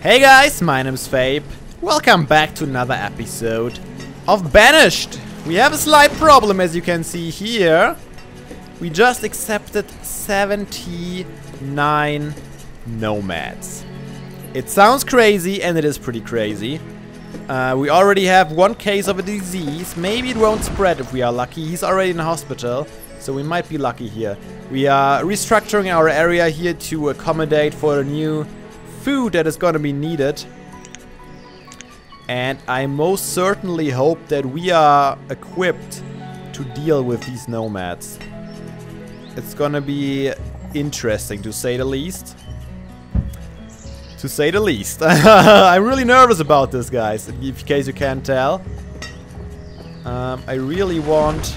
Hey guys, my name is Fabe. Welcome back to another episode of Banished. We have a slight problem as you can see here. We just accepted 79 nomads. It sounds crazy and it is pretty crazy. Uh, we already have one case of a disease. Maybe it won't spread if we are lucky. He's already in hospital, so we might be lucky here. We are restructuring our area here to accommodate for the new food that is gonna be needed. And I most certainly hope that we are equipped to deal with these nomads. It's gonna be interesting to say the least. To say the least. I'm really nervous about this, guys, in case you can't tell. Um, I really want...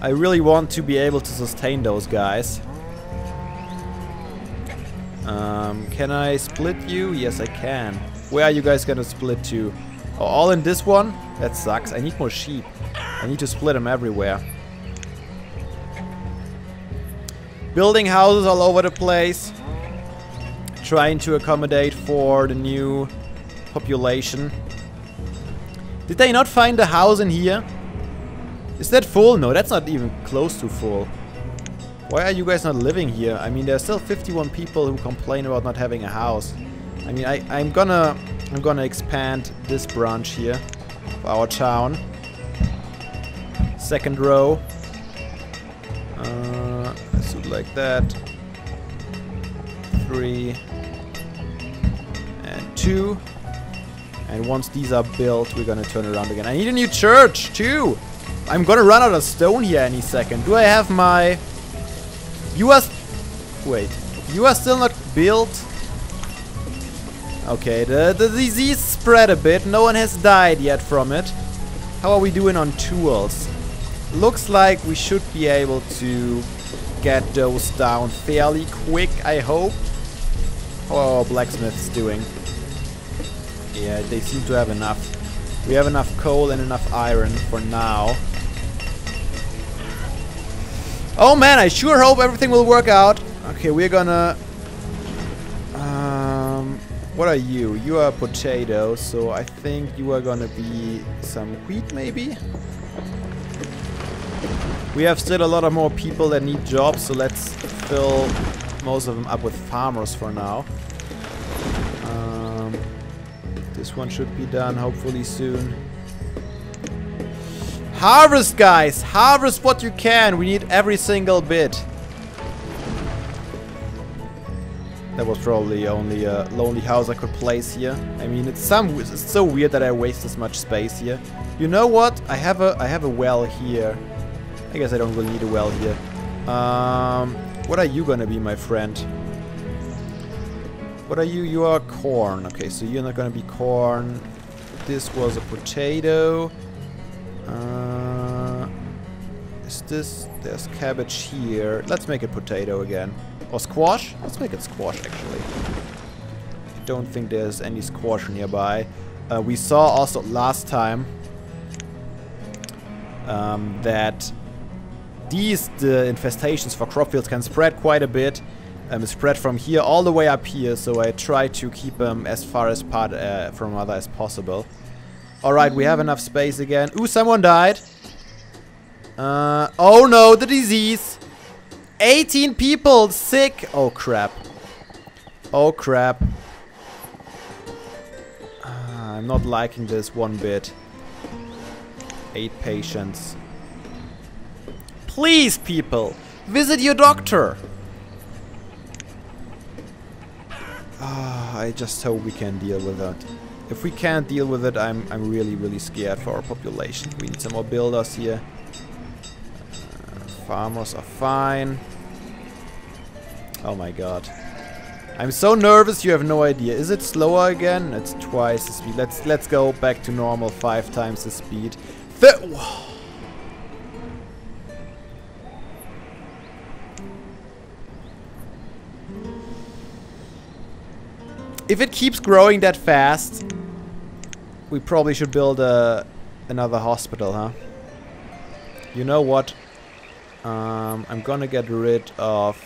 I really want to be able to sustain those guys. Um, can I split you? Yes, I can. Where are you guys gonna split to? Oh, all in this one? That sucks. I need more sheep. I need to split them everywhere. Building houses all over the place. Trying to accommodate for the new population. Did they not find a house in here? Is that full? No, that's not even close to full. Why are you guys not living here? I mean, there are still 51 people who complain about not having a house. I mean, I, I'm gonna I'm gonna expand this branch here for our town. Second row. Uh, let's like that. Three and two. And once these are built, we're gonna turn around again. I need a new church too. I'm gonna run out of stone here any second. Do I have my you are... Wait. You are still not built? Okay, the, the disease spread a bit. No one has died yet from it. How are we doing on tools? Looks like we should be able to get those down fairly quick, I hope. How are our blacksmiths doing? Yeah, they seem to have enough. We have enough coal and enough iron for now. Oh man, I sure hope everything will work out. Okay, we're gonna... Um, what are you? You are a potato, so I think you are gonna be some wheat maybe? We have still a lot of more people that need jobs, so let's fill most of them up with farmers for now. Um, this one should be done hopefully soon. Harvest, guys! Harvest what you can! We need every single bit. That was probably the only a lonely house I could place here. I mean, it's some it's so weird that I waste this much space here. You know what? I have a I have a well here. I guess I don't really need a well here. Um, what are you gonna be, my friend? What are you? You are corn. Okay, so you're not gonna be corn. This was a potato. Uh, is this... There's cabbage here. Let's make it potato again. Or squash? Let's make it squash, actually. I don't think there's any squash nearby. Uh, we saw also last time um, that these the infestations for crop fields can spread quite a bit. Um, spread from here all the way up here, so I try to keep them as far as part uh, from other as possible. Alright, we have enough space again. Ooh, someone died. Uh, oh no, the disease. 18 people sick. Oh crap. Oh crap. Uh, I'm not liking this one bit. Eight patients. Please, people, visit your doctor. Uh, I just hope we can deal with that. If we can't deal with it, I'm, I'm really, really scared for our population. We need some more builders here. Uh, farmers are fine. Oh my god. I'm so nervous you have no idea. Is it slower again? It's twice the speed. Let's let's go back to normal five times the speed. Th If it keeps growing that fast, we probably should build a another hospital, huh? You know what? Um, I'm gonna get rid of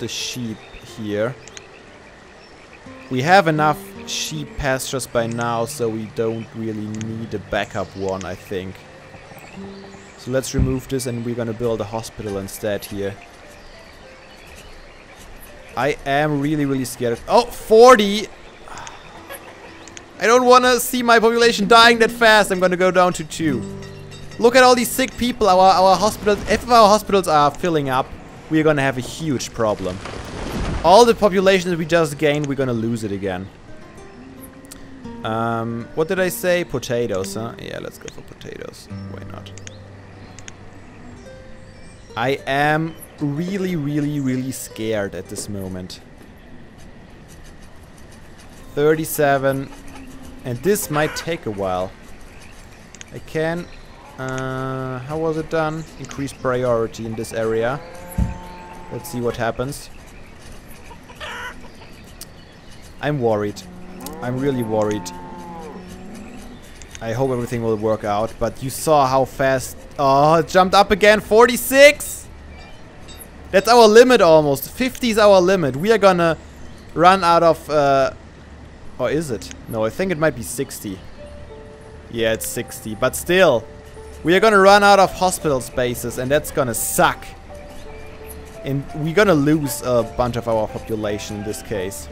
the sheep here. We have enough sheep pastures by now, so we don't really need a backup one, I think. So let's remove this and we're gonna build a hospital instead here. I am really, really scared. Oh, 40! I don't want to see my population dying that fast. I'm to go down to 2. Look at all these sick people. Our, our hospitals, if our hospitals are filling up, we're going to have a huge problem. All the population that we just gained, we're going to lose it again. Um, what did I say? Potatoes, huh? Yeah, let's go for potatoes. Why not? I am really, really, really scared at this moment. 37. And this might take a while. I can... Uh, how was it done? Increase priority in this area. Let's see what happens. I'm worried. I'm really worried. I hope everything will work out, but you saw how fast... Oh, it jumped up again! 46! That's our limit almost. 50 is our limit. We are gonna run out of... Uh, or is it? No, I think it might be 60. Yeah, it's 60. But still, we are gonna run out of hospital spaces and that's gonna suck. And we're gonna lose a bunch of our population in this case.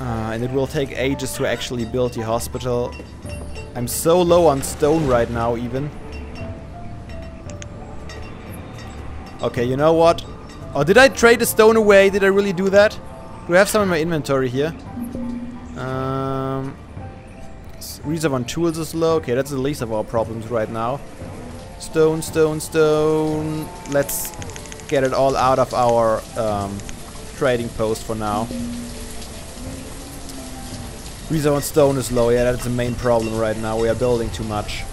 Uh, and it will take ages to actually build the hospital. I'm so low on stone right now even. Okay, you know what? Oh, did I trade the stone away? Did I really do that? Do I have some in my inventory here? Um, reserve on tools is low. Okay, that's the least of our problems right now. Stone, stone, stone. Let's get it all out of our um, trading post for now. Reserve on stone is low. Yeah, that's the main problem right now. We are building too much.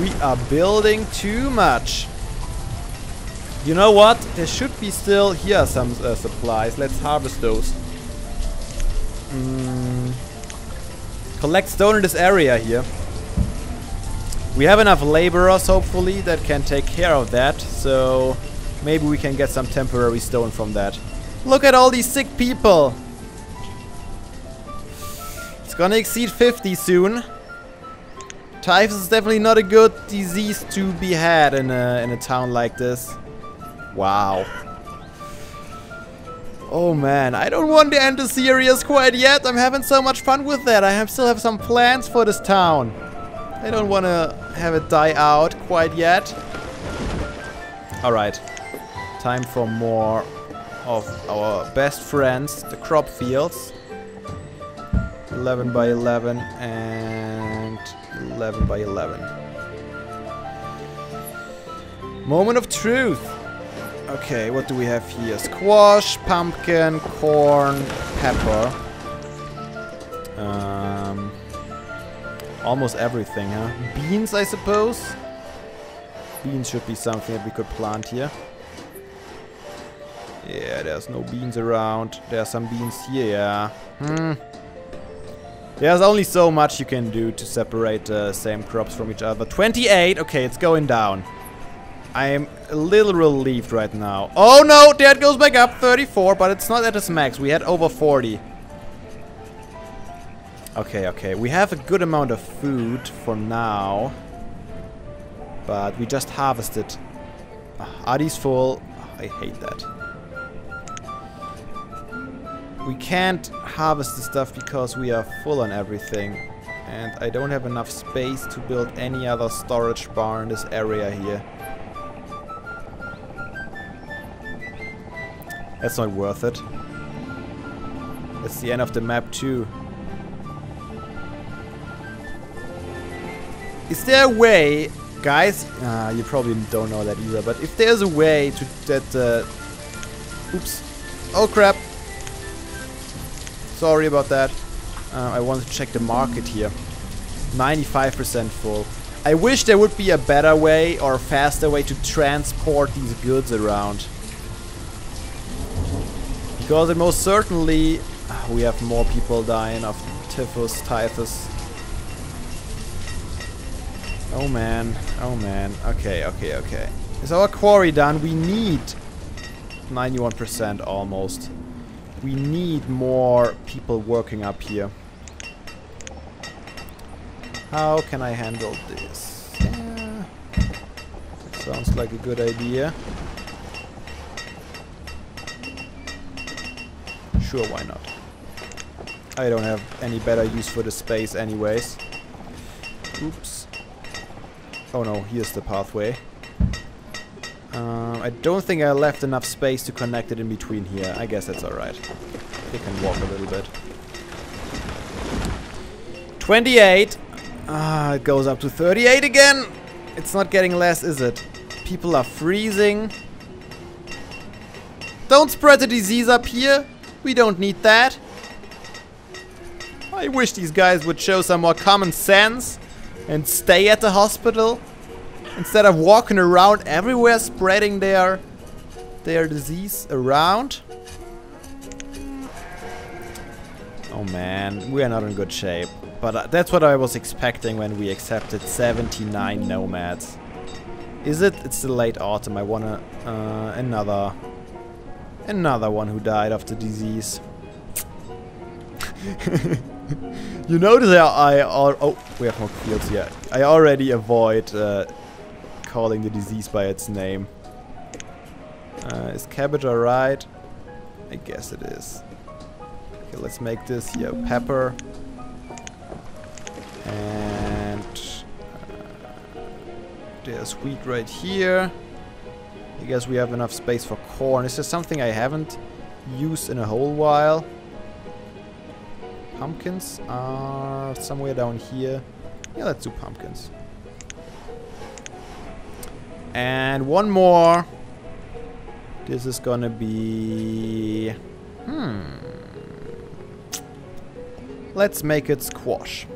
We are building too much. You know what? There should be still here some uh, supplies. Let's harvest those. Mm. Collect stone in this area here. We have enough laborers, hopefully, that can take care of that. So maybe we can get some temporary stone from that. Look at all these sick people. It's gonna exceed 50 soon. Typhus is definitely not a good disease to be had in a, in a town like this. Wow. Oh man, I don't want to end the series quite yet. I'm having so much fun with that. I have still have some plans for this town. I don't want to have it die out quite yet. Alright. Time for more of our best friends, the crop fields. 11 by 11 and 11 by 11. Moment of truth. Okay, what do we have here? Squash, pumpkin, corn, pepper. Um, almost everything, huh? Beans, I suppose? Beans should be something that we could plant here. Yeah, there's no beans around. There are some beans here, yeah. Hmm. There's only so much you can do to separate the uh, same crops from each other. 28! Okay, it's going down. I am a little relieved right now. Oh no! That goes back up! 34, but it's not at its max. We had over 40. Okay, okay. We have a good amount of food for now. But we just harvested. Ah, are these full? I hate that. We can't harvest the stuff because we are full on everything. And I don't have enough space to build any other storage bar in this area here. That's not worth it. That's the end of the map too. Is there a way, guys, uh, you probably don't know that either, but if there's a way to that, uh, oops, oh crap, Sorry about that. Uh, I wanted to check the market here. 95% full. I wish there would be a better way or a faster way to transport these goods around. Because it most certainly... We have more people dying of typhus, typhus. Oh man, oh man. Okay, okay, okay. Is our quarry done? We need... 91% almost. We need more people working up here. How can I handle this? Yeah. Sounds like a good idea. Sure, why not? I don't have any better use for the space anyways. Oops. Oh no, here's the pathway. Um, I don't think I left enough space to connect it in between here. I guess that's alright. They can walk a little bit. 28. Ah, it goes up to 38 again. It's not getting less, is it? People are freezing. Don't spread the disease up here. We don't need that. I wish these guys would show some more common sense and stay at the hospital instead of walking around everywhere spreading their their disease around. Oh man, we are not in good shape. But uh, that's what I was expecting when we accepted 79 nomads. Is it? It's the late autumn. I want uh, another another one who died of the disease. you notice how I, I oh we have more fields here. I already avoid uh, calling the disease by its name. Uh, is cabbage alright? I guess it is. Okay, let's make this here pepper. And uh, there's wheat right here. I guess we have enough space for corn. Is there something I haven't used in a whole while? Pumpkins are somewhere down here. Yeah, let's do pumpkins. And one more. This is gonna be... Hmm. Let's make it squash.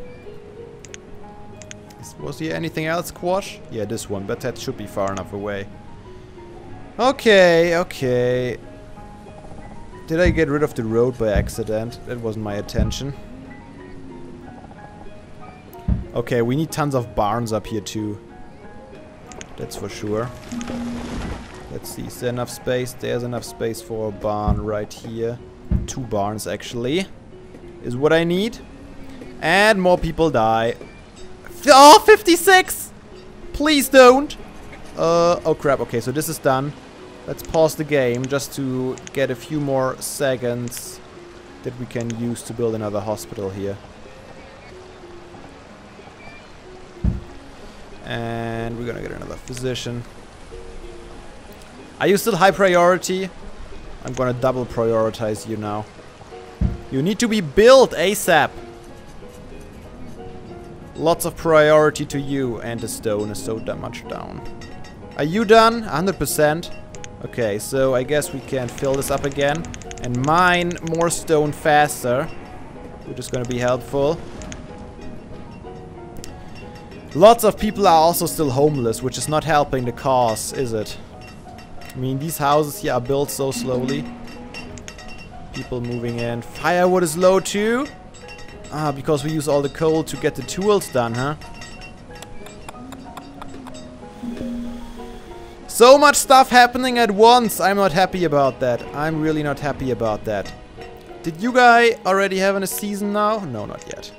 Was here anything else squash? Yeah, this one, but that should be far enough away. Okay, okay. Did I get rid of the road by accident? That wasn't my attention. Okay, we need tons of barns up here too. That's for sure. Let's see, is there enough space? There's enough space for a barn right here. Two barns actually. Is what I need. And more people die. Oh, 56! Please don't! Uh, oh crap, okay, so this is done. Let's pause the game just to get a few more seconds that we can use to build another hospital here. And we're gonna get another physician. Are you still high priority? I'm gonna double prioritize you now. You need to be built ASAP. Lots of priority to you and the stone is so much down. Are you done? 100%. Okay, so I guess we can fill this up again and mine more stone faster, which is gonna be helpful. Lots of people are also still homeless, which is not helping the cause, is it? I mean, these houses here are built so slowly. People moving in. Firewood is low too. Ah, because we use all the coal to get the tools done, huh? So much stuff happening at once. I'm not happy about that. I'm really not happy about that. Did you guys already have a season now? No, not yet.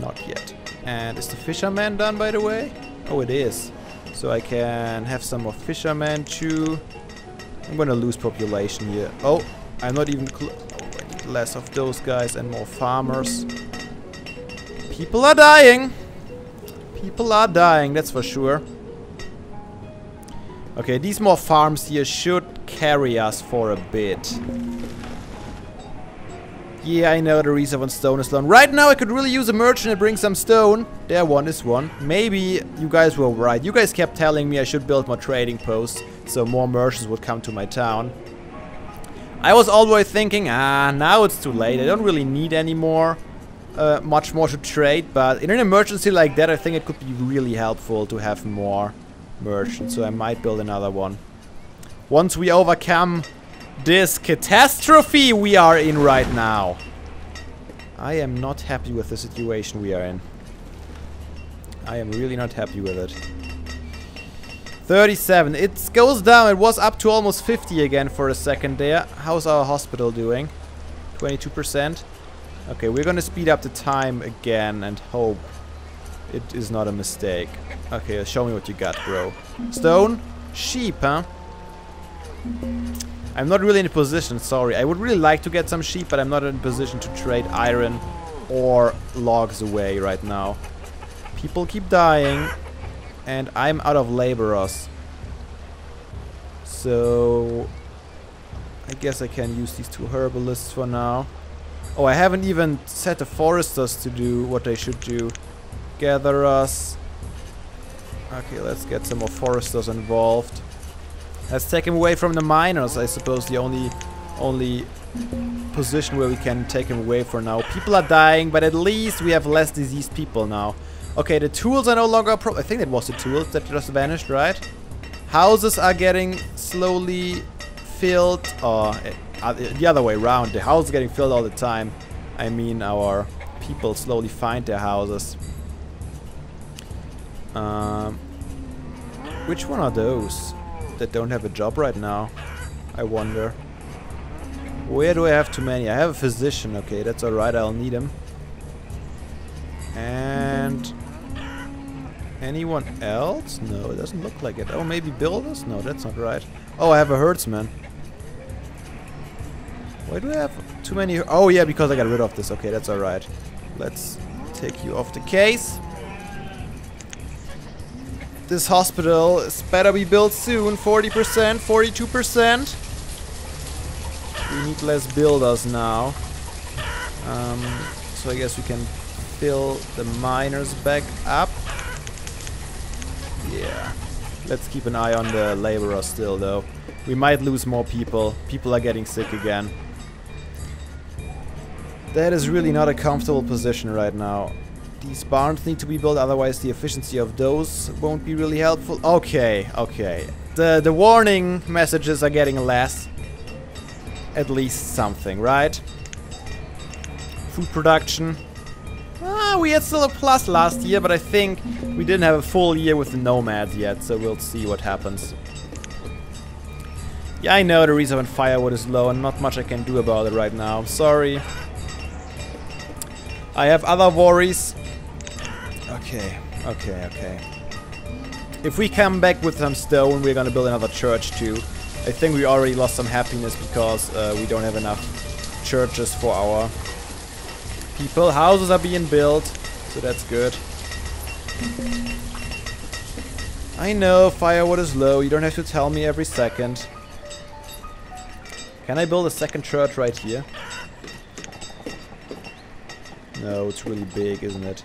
Not yet. And is the fisherman done, by the way? Oh, it is. So I can have some more fishermen too. I'm gonna lose population here. Oh, I'm not even oh, less of those guys and more farmers. People are dying. People are dying, that's for sure. Okay, these more farms here should carry us for a bit. Yeah, I know the reason on stone is long. Right now I could really use a merchant and bring some stone. There one is one. Maybe you guys were right. You guys kept telling me I should build more trading posts so more merchants would come to my town. I was always thinking, ah, now it's too late. I don't really need any more, uh, much more to trade. But in an emergency like that, I think it could be really helpful to have more merchants. So I might build another one. Once we overcome this catastrophe we are in right now. I am not happy with the situation we are in. I am really not happy with it. 37. It goes down. It was up to almost 50 again for a second there. How's our hospital doing? 22%. Okay, we're gonna speed up the time again and hope it is not a mistake. Okay, show me what you got, bro. Stone? Sheep, huh? I'm not really in a position, sorry. I would really like to get some sheep, but I'm not in a position to trade iron or logs away right now. People keep dying, and I'm out of laborers. So... I guess I can use these two herbalists for now. Oh, I haven't even set the foresters to do what they should do. Gather us. Okay, let's get some more foresters involved. Let's take him away from the miners, I suppose the only only position where we can take him away for now. People are dying, but at least we have less diseased people now. Okay, the tools are no longer a problem. I think that was the tools that just vanished, right? Houses are getting slowly filled. Or uh, the other way around. The house is getting filled all the time. I mean, our people slowly find their houses. Um, which one are those that don't have a job right now? I wonder. Where do I have too many? I have a physician. Okay, that's alright. I'll need him. And Anyone else? No, it doesn't look like it. Oh, maybe builders? No, that's not right. Oh, I have a herdsman. Why do I have too many? Oh, yeah, because I got rid of this. Okay, that's alright. Let's take you off the case. This hospital is better be built soon. 40%, 42%. We need less builders now. Um, so I guess we can fill the miners back up. Yeah. Let's keep an eye on the laborers still, though. We might lose more people. People are getting sick again. That is really not a comfortable position right now. These barns need to be built, otherwise the efficiency of those won't be really helpful. Okay, okay. The, the warning messages are getting less. At least something, right? Food production. Ah, we had still a plus last year, but I think we didn't have a full year with the nomads yet, so we'll see what happens. Yeah, I know the reason when firewood is low and not much I can do about it right now. Sorry. I have other worries. Okay, okay, okay. If we come back with some stone, we're gonna build another church too. I think we already lost some happiness because uh, we don't have enough churches for our people. Houses are being built, so that's good. I know firewood is low, you don't have to tell me every second. Can I build a second church right here? No, it's really big, isn't it?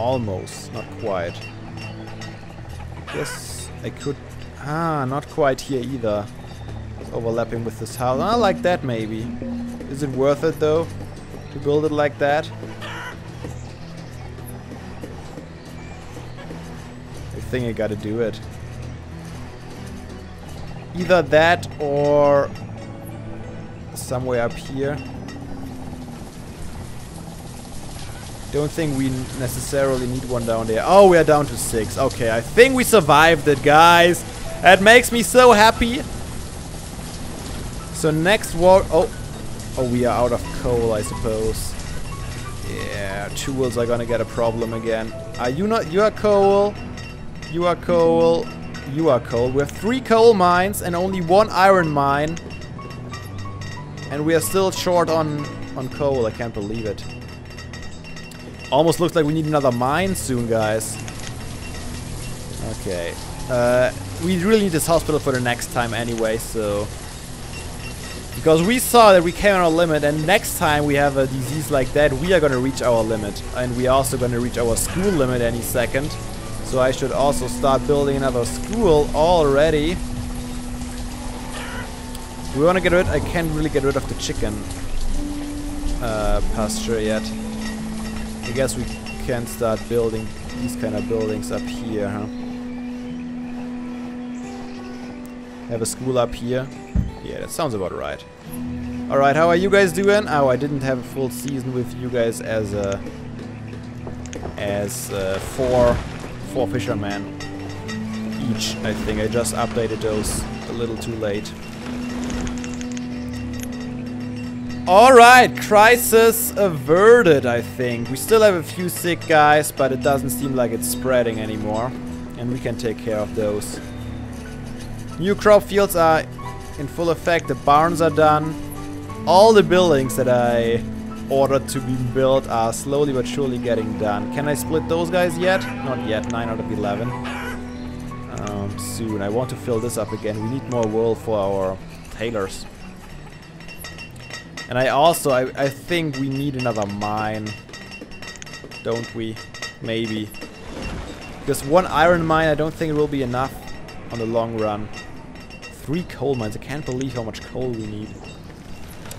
Almost, not quite. Guess I could Ah, not quite here either. It's overlapping with this house. I like that maybe. Is it worth it though? To build it like that? I think I gotta do it. Either that or somewhere up here. Don't think we necessarily need one down there. Oh, we are down to six. Okay, I think we survived it, guys. That makes me so happy. So next war... Oh. Oh, we are out of coal, I suppose. Yeah, tools are gonna get a problem again. Are you not... You are coal. You are coal. You are coal. We have three coal mines and only one iron mine. And we are still short on, on coal. I can't believe it. Almost looks like we need another mine soon, guys. Okay. Uh, we really need this hospital for the next time anyway, so... Because we saw that we came on our limit, and next time we have a disease like that, we are gonna reach our limit. And we are also gonna reach our school limit any second. So I should also start building another school already. We wanna get rid... I can't really get rid of the chicken uh, pasture yet. I guess we can start building these kind of buildings up here, huh? Have a school up here. Yeah, that sounds about right. Alright, how are you guys doing? Oh, I didn't have a full season with you guys as a... As uh, four, four fishermen each, I think. I just updated those a little too late. Alright, crisis averted, I think. We still have a few sick guys, but it doesn't seem like it's spreading anymore. And we can take care of those. New crop fields are in full effect. The barns are done. All the buildings that I ordered to be built are slowly but surely getting done. Can I split those guys yet? Not yet. 9 out of 11. Um, soon. I want to fill this up again. We need more wool for our tailors. And I also, I, I think we need another mine. Don't we? Maybe. Because one iron mine, I don't think it will be enough on the long run. Three coal mines. I can't believe how much coal we need.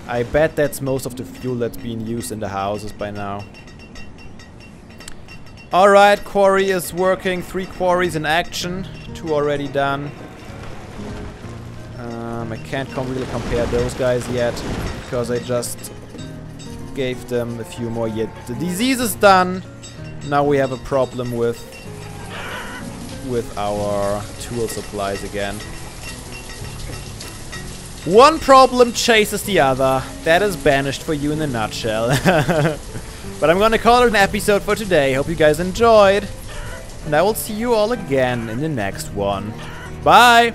I bet that's most of the fuel that's being used in the houses by now. Alright, quarry is working. Three quarries in action. Two already done. Um, I can't really compare those guys yet because I just gave them a few more yet. The disease is done. Now we have a problem with with our tool supplies again. One problem chases the other. That is banished for you in a nutshell. but I'm gonna call it an episode for today. Hope you guys enjoyed. And I will see you all again in the next one. Bye!